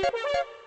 ¡Gracias!